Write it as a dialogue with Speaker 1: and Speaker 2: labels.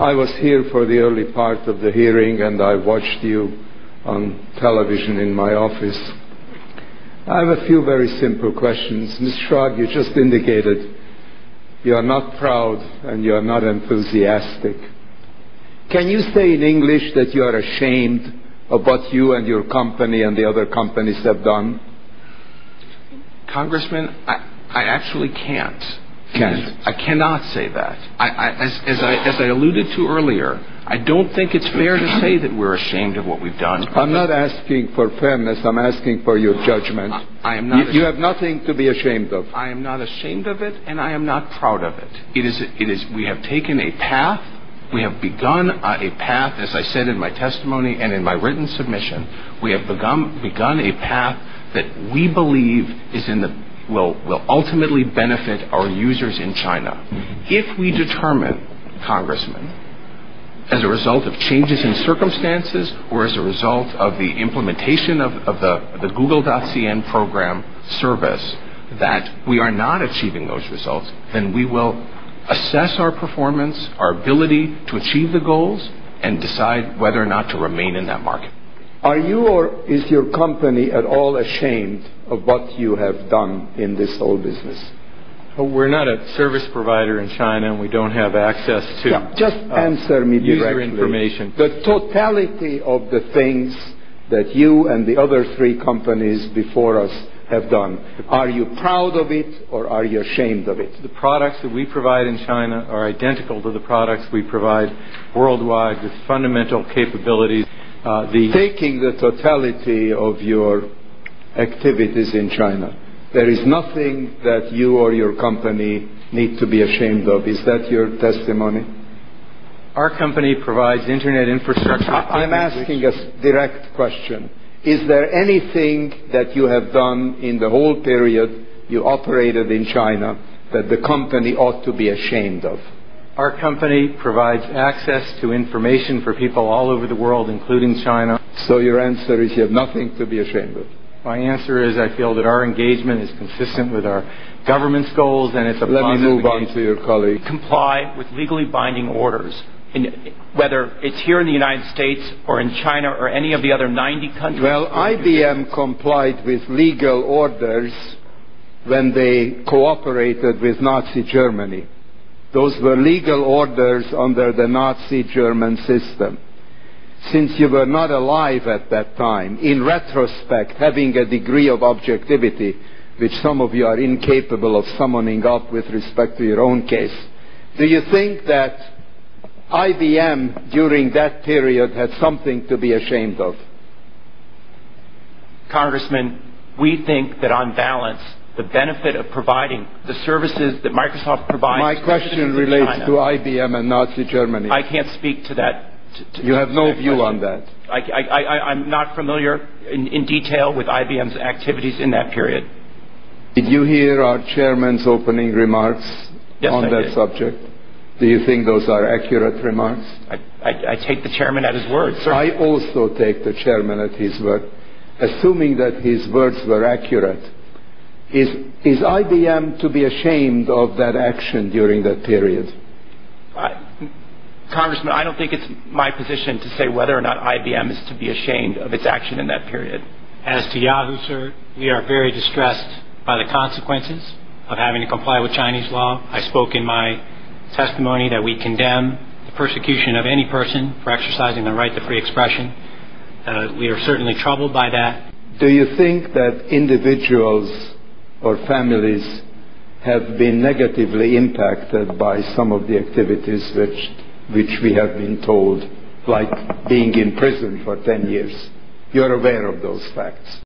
Speaker 1: I was here for the early part of the hearing and I watched you on television in my office. I have a few very simple questions. Ms. Schrage, you just indicated you are not proud and you are not enthusiastic. Can you say in English that you are ashamed of what you and your company and the other companies have done?
Speaker 2: Congressman, I, I actually can't.
Speaker 1: Can't.
Speaker 2: I cannot say that. I, I, as, as, I, as I alluded to earlier, I don't think it's fair to say that we're ashamed of what we've done.
Speaker 1: I'm not asking for fairness. I'm asking for your judgment.
Speaker 2: I, I am not.
Speaker 1: You, you have nothing to be ashamed of.
Speaker 2: I am not ashamed of it, and I am not proud of it. It is. It is. We have taken a path. We have begun uh, a path, as I said in my testimony and in my written submission. We have begun begun a path that we believe is in the will, will ultimately benefit our users in China. If we determine, Congressman, as a result of changes in circumstances or as a result of the implementation of, the Google.cn program service, that we are not achieving those results, then we will assess our performance, our ability to achieve the goals, and decide whether or not to remain in that market.
Speaker 1: Are you or is your company at all ashamed of what you have done in this whole business?
Speaker 3: We're not a service provider in China and we don't have access to
Speaker 1: yeah, just
Speaker 3: uh,
Speaker 1: answer me
Speaker 3: user
Speaker 1: directly.
Speaker 3: information.
Speaker 1: The totality of the things that you and the other three companies before us have done. Are you proud of it or are you ashamed of it?
Speaker 3: The products that we provide in China are identical to the products we provide worldwide with fundamental capabilities.
Speaker 1: Uh, the Taking the totality of your activities in China, there is nothing that you or your company need to be ashamed of. Is that your testimony?
Speaker 3: Our company provides internet infrastructure.
Speaker 1: I'm asking a direct question. Is there anything that you have done in the whole period you operated in China that the company ought to be ashamed of?
Speaker 3: Our company provides access to information for people all over the world, including China.
Speaker 1: So your answer is you have nothing to be ashamed of.
Speaker 3: My answer is I feel that our engagement is consistent with our government's goals and it's a
Speaker 1: Let me move
Speaker 3: engagement.
Speaker 1: on to your colleague.
Speaker 4: Comply with legally binding orders. In, whether it's here in the United States or in China or any of the other 90 countries.
Speaker 1: Well, IBM complied with legal orders when they cooperated with Nazi Germany. Those were legal orders under the Nazi German system. Since you were not alive at that time, in retrospect, having a degree of objectivity which some of you are incapable of summoning up with respect to your own case, do you think that IBM during that period had something to be ashamed of?
Speaker 4: Congressman, we think that on balance, the benefit of providing the services that Microsoft provides.
Speaker 1: My question relates to IBM and Nazi Germany.
Speaker 4: I can't speak to that.
Speaker 1: You have no view on that.
Speaker 4: I, am not familiar in, in detail with IBM's activities in that period.
Speaker 1: Did you hear our chairman's opening remarks
Speaker 4: yes,
Speaker 1: on
Speaker 4: I
Speaker 1: that
Speaker 4: did.
Speaker 1: subject? Do you think those are accurate remarks?
Speaker 4: I, take the chairman at his word. Sir.
Speaker 1: I also take the chairman at his word. Assuming that his words were accurate, is, is IBM to be ashamed of that action during that period?
Speaker 4: I, Congressman, I don't think it's my position to say whether or not IBM is to be ashamed of its action in that period.
Speaker 5: As to Yahoo, sir, we are very distressed by the consequences of having to comply with Chinese law. I spoke in my testimony that we condemn the persecution of any person for exercising the right to free expression. Uh, we are certainly troubled by that.
Speaker 1: Do you think that individuals or families have been negatively impacted by some of the activities which, which we have been told, like being in prison for 10 years? You're aware of those facts.